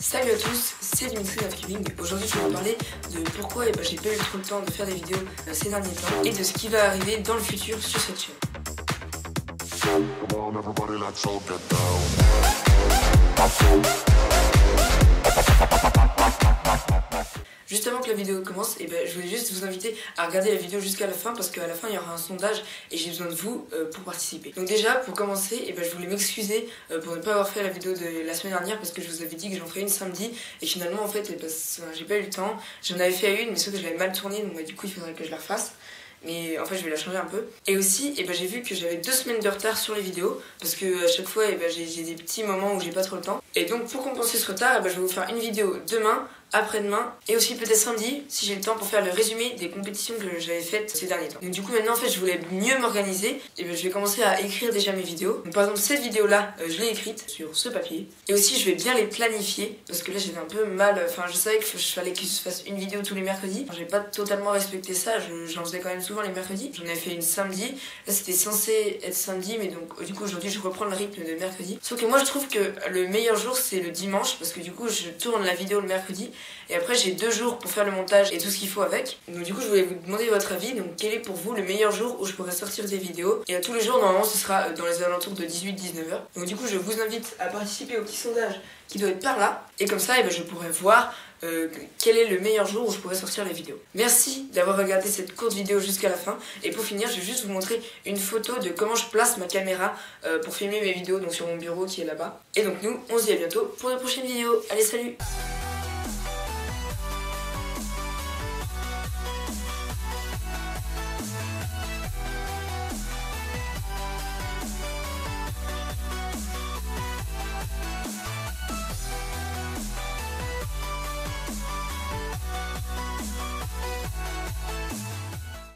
Salut à tous, c'est Dimitri Gaming. Aujourd'hui, je vais vous parler de pourquoi eh ben, j'ai pas eu trop le temps de faire des vidéos euh, ces derniers temps et de ce qui va arriver dans le futur sur cette chaîne. Juste avant que la vidéo commence, eh ben, je voulais juste vous inviter à regarder la vidéo jusqu'à la fin parce qu'à la fin il y aura un sondage et j'ai besoin de vous euh, pour participer. Donc déjà pour commencer, et eh ben, je voulais m'excuser euh, pour ne pas avoir fait la vidéo de la semaine dernière parce que je vous avais dit que j'en ferais une samedi et finalement en fait eh ben, j'ai pas eu le temps. J'en avais fait une mais sauf que je l'avais mal tournée donc du coup il faudrait que je la refasse mais en fait je vais la changer un peu. Et aussi, ben, j'ai vu que j'avais deux semaines de retard sur les vidéos, parce que à chaque fois ben, j'ai des petits moments où j'ai pas trop le temps. Et donc pour compenser ce retard, je vais vous faire une vidéo demain après-demain et aussi peut-être samedi si j'ai le temps pour faire le résumé des compétitions que j'avais faites ces derniers temps. Donc du coup maintenant en fait je voulais mieux m'organiser et ben, je vais commencer à écrire déjà mes vidéos. Donc par exemple cette vidéo là euh, je l'ai écrite sur ce papier et aussi je vais bien les planifier parce que là j'avais un peu mal, enfin je savais qu'il fallait que je fasse une vidéo tous les mercredis. J'ai pas totalement respecté ça, j'en faisais quand même souvent les mercredis. J'en avais fait une samedi, là c'était censé être samedi mais donc du coup aujourd'hui je reprends le rythme de mercredi. Sauf que moi je trouve que le meilleur jour c'est le dimanche parce que du coup je tourne la vidéo le mercredi et après, j'ai deux jours pour faire le montage et tout ce qu'il faut avec. Donc, du coup, je voulais vous demander votre avis. Donc, quel est pour vous le meilleur jour où je pourrais sortir des vidéos? Et à tous les jours, normalement, ce sera dans les alentours de 18-19h. Donc, du coup, je vous invite à participer au petit sondage qui doit être par là. Et comme ça, eh ben, je pourrais voir euh, quel est le meilleur jour où je pourrais sortir les vidéos. Merci d'avoir regardé cette courte vidéo jusqu'à la fin. Et pour finir, je vais juste vous montrer une photo de comment je place ma caméra euh, pour filmer mes vidéos donc sur mon bureau qui est là-bas. Et donc nous, on se dit à bientôt pour de prochaines vidéos. Allez, salut